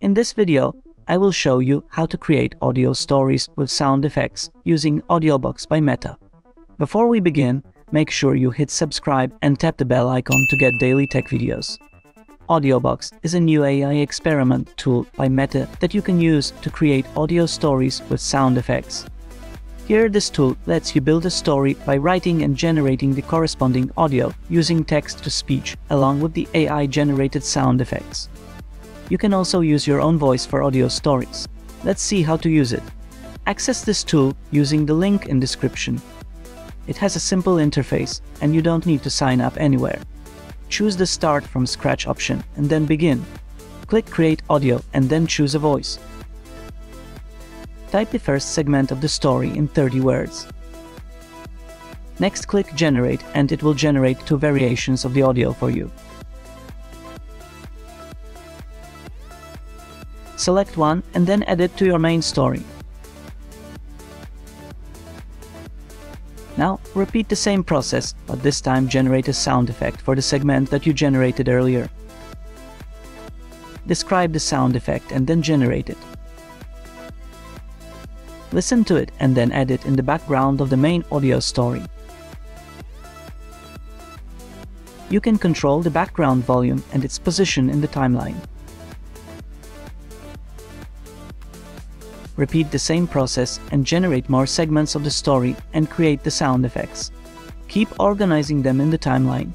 In this video, I will show you how to create audio stories with sound effects using AudioBox by Meta. Before we begin, make sure you hit subscribe and tap the bell icon to get daily tech videos. AudioBox is a new AI experiment tool by Meta that you can use to create audio stories with sound effects. Here, this tool lets you build a story by writing and generating the corresponding audio using text-to-speech along with the AI-generated sound effects. You can also use your own voice for audio stories. Let's see how to use it. Access this tool using the link in description. It has a simple interface and you don't need to sign up anywhere. Choose the Start from Scratch option and then begin. Click Create Audio and then choose a voice. Type the first segment of the story in 30 words. Next click Generate and it will generate two variations of the audio for you. Select one and then add it to your main story. Now, repeat the same process, but this time generate a sound effect for the segment that you generated earlier. Describe the sound effect and then generate it. Listen to it and then add it in the background of the main audio story. You can control the background volume and its position in the timeline. Repeat the same process and generate more segments of the story and create the sound effects. Keep organizing them in the timeline.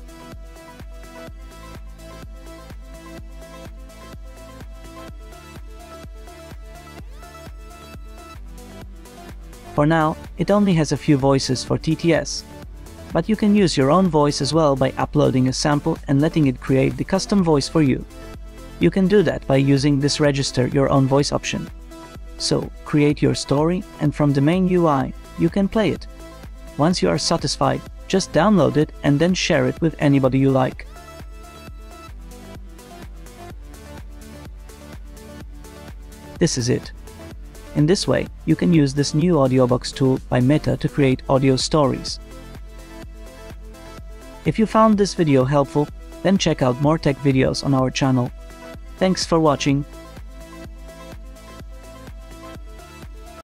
For now, it only has a few voices for TTS, but you can use your own voice as well by uploading a sample and letting it create the custom voice for you. You can do that by using this register your own voice option. So, create your story and from the main UI, you can play it. Once you are satisfied, just download it and then share it with anybody you like. This is it. In this way, you can use this new AudioBox tool by Meta to create audio stories. If you found this video helpful, then check out more tech videos on our channel. Thanks for watching